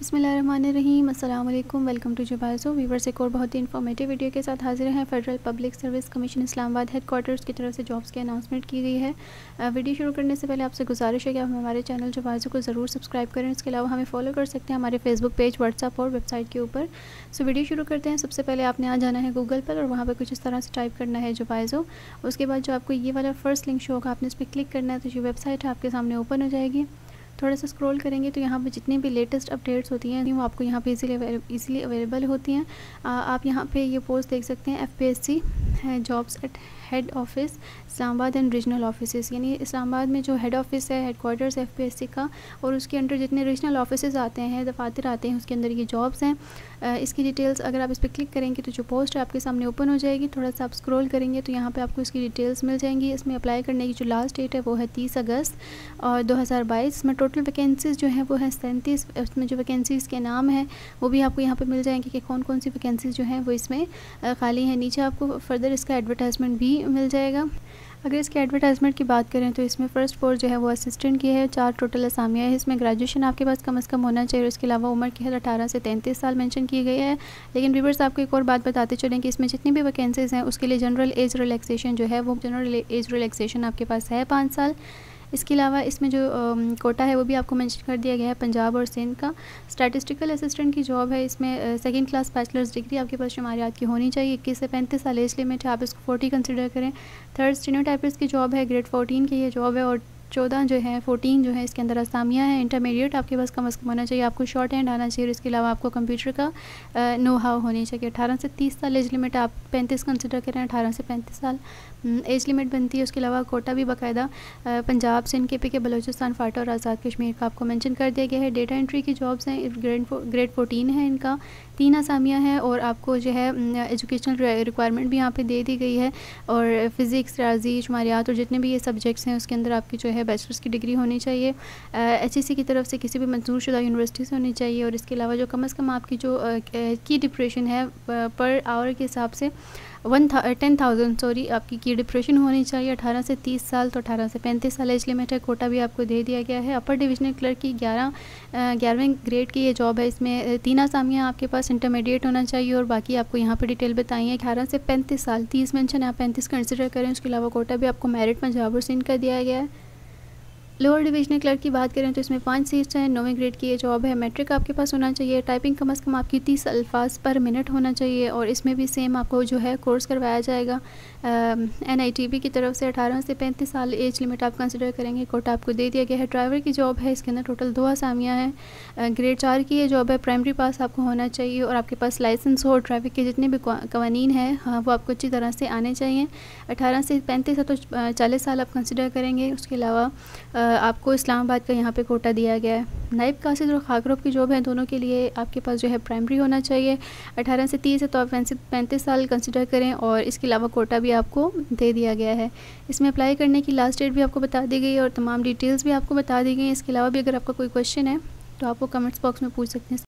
बसमीम अल्लाम welcome to जुबाजो। Viewers, एक और बहुत ही इन्फॉर्मेटिव वीडियो के साथ हाजिर हैं। Federal public service commission Islamabad headquarters की तरफ़ से जॉब्स की अनाउंसमेंट की गई है। वीडियो शुरू करने से पहले आपसे गुजारिश है कि आप हमारे चैनल जुबाजो को ज़रूर सब्सक्राइब करें। इसके अलावा हमें फॉलो कर सकते हैं हमारे फेसबुक पेज व्हाट्सअप और वेबसाइट के ऊपर। सो वीडियो शुरू करते हैं। सबसे पहले आपने आ जाना है गूगल पर और वहाँ पर कुछ इस तरह से टाइप करना है जुबाइजो उसके बाद जो आपको ये वाला फ़र्स्ट लिंक शो होगा, आपने इस पर क्लिक करना है तो जो वेबसाइट आपके सामने ओपन हो जाएगी। थोड़ा सा स्क्रॉल करेंगे तो यहाँ पे जितने भी लेटेस्ट अपडेट्स होती हैं, वो आपको यहाँ पे इजीली अवेलेबल होती हैं। आप यहाँ पे ये पोस्ट देख सकते हैं FPSC C jobs at head office Islamabad and regional office यानी इस्लामाबाद में जो हेड ऑफ़िस है headquarters F P S C का, और उसके अंडर जितने रीजनल ऑफ़िस आते हैं दफातर आते हैं, उसके अंदर ये जॉब्स हैं. इसकी डिटेल्स अगर आप इस पर क्लिक करेंगे तो जो पोस्ट है आपके सामने ओपन हो जाएगी. थोड़ा सा आप स्क्रॉल करेंगे तो यहाँ पे आपको इसकी डिटेल्स मिल जाएँगी. इसमें अप्लाई करने की जो लास्ट डेट है वो है तीस अगस्त, और दो हज़ार बाईस में टोटल वैकेंसीज़ जो हैं वो है सैंतीस, उसमें जो वैकेंसीज़ के नाम हैं वो भी आपको यहाँ पर मिल जाएँगे कि कौन कौन सी वैकेंसीज़ जो हैं वो इसमें खाली हैं. नीचे आपको फर्दर इसका एडवर्टाइजमेंट भी मिल जाएगा। अगर इसके एडवर्टाइजमेंट की बात करें तो इसमें फ़र्स्ट पोस्ट जो है वो असिस्टेंट की है, चार टोटल असामियाँ है इसमें। ग्रेजुएशन आपके पास कम से कम होना चाहिए इसके अलावा उम्र की है अठारह से तैंतीस साल मेंशन की गई है। लेकिन व्यूवर्स आपको एक और बात बताते चलें कि इसमें जितनी भी वैकेंसीज़ हैं, उसके लिए जनरल एज रिलैक्सेशन जो है वो जनरल एज रिलैक्सेशन आपके पास है पाँच साल। इसके अलावा इसमें जो कोटा है वो भी आपको मेंशन कर दिया गया है, पंजाब और सिंध का। स्टैटिस्टिकल असिस्टेंट की जॉब है इसमें सेकेंड क्लास बैचलर्स डिग्री आपके पास शुमारियात की होनी चाहिए। इक्कीस से पैंतीस साल एज लिमिट है, आप इसको फोर्टी कंसिडर करें। थर्ड स्टीनो की जॉब है ग्रेड फोर्टीन की ये जॉब है और चौदह जो है फोर्टीन जो है, इसके अंदर असामियाँ हैं। इंटरमीडिएट आपके पास कम अज़ कम होना चाहिए। आपको शॉर्ट हैंड आना चाहिए इसके अलावा आपको कंप्यूटर का नो हाउ होनी चाहिए। अठारह से तीस साल एज लिमिट आप पैंतीस कंसिडर करें, अठारह से पैंतीस साल। एज लिमिट बनती है। उसके अलावा कोटा भी बाकायदा पंजाब सिंध के पी के बलोचिस्तान, फाटा और आज़ाद कश्मीर का आपको मैंशन कर दिया गया है। डेटा एंट्री की जॉब्स हैं। ग्रेड ग्रेड फोर्टीन है इनका। तीन आसामियाँ हैं और आपको जो है एजुकेशनल रिक्वायरमेंट भी यहाँ पे दे दी गई है। और फ़िज़िक्स राज़ी, शुमारियात और जितने भी ये सब्जेक्ट्स हैं, उसके अंदर आपकी जो है बैचलर्स की डिग्री होनी चाहिए। एच e की तरफ़ से किसी भी मंजूर शुदा यूनिवर्सिटी से होनी चाहिए और इसके अलावा जो कम अज़ कम आपकी जो की डिप्रेशन है पर आवर के हिसाब से वन टेन थाउज़ेंड सॉरी आपकी की डिप्रेशन होनी चाहिए। अठारह से तीस साल तो अठारह से पैंतीस साल एज लिमिट है, कोटा भी आपको दे दिया गया है। अपर डिविजनल क्लर्क की ग्यारह ग्यारहवें ग्रेड की ये जॉब है, इसमें तीन आसामियाँ आपके पास इंटरमीडिएट होना चाहिए और बाकी आपको यहाँ पर डिटेल बताई है। अठारह से पैंतीस साल, तीस मेंशन आप पैंतीस कंसिडर करें, उसके अलावा कोटा भी आपको मेरिट पंजाब और सिंध का दिया गया है। लोअर डिविजनल क्लर्क की बात करें तो इसमें पाँच सीट्स हैं, नौवीं ग्रेड की ये जॉब है, मैट्रिक आपके पास होना चाहिए, टाइपिंग कम अज़ कम आपकी तीस अल्फाज पर मिनट होना चाहिए और इसमें भी सेम आपको जो है कोर्स करवाया जाएगा। एन आई टी बी की तरफ़ से अठारह से पैंतीस साल एज लिमिट आप कंसिडर करेंगे, कोटा आपको दे दिया गया है। ड्राइवर की जॉब है, इसके अंदर टोटल दो आसामियाँ हैं। ग्रेड चार की ये जॉब है, प्राइमरी पास आपको होना चाहिए और आपके पास लाइसेंस हो ट्रैफ़िक के जितने भी कवानीन हैं हाँ वो आपको अच्छी तरह से आने चाहिए। अठारह से पैंतीस तो चालीस साल आप कंसिडर करेंगे, उसके अलावा आपको इस्लामाबाद का यहाँ पे कोटा दिया गया है। नायब कासिद और खाकरोब की जॉब है, दोनों के लिए आपके पास जो है प्राइमरी होना चाहिए। अठारह से तीस है तो आप पैंतीस साल कंसिडर करें और इसके अलावा कोटा भी आपको दे दिया गया है। इसमें अप्लाई करने की लास्ट डेट भी आपको बता दी गई है और तमाम डिटेल्स भी आपको बता दी गई हैं। इसके अलावा भी अगर आपका कोई क्वेश्चन है तो आप वो कमेंट्स बॉक्स में पूछ सकते हैं।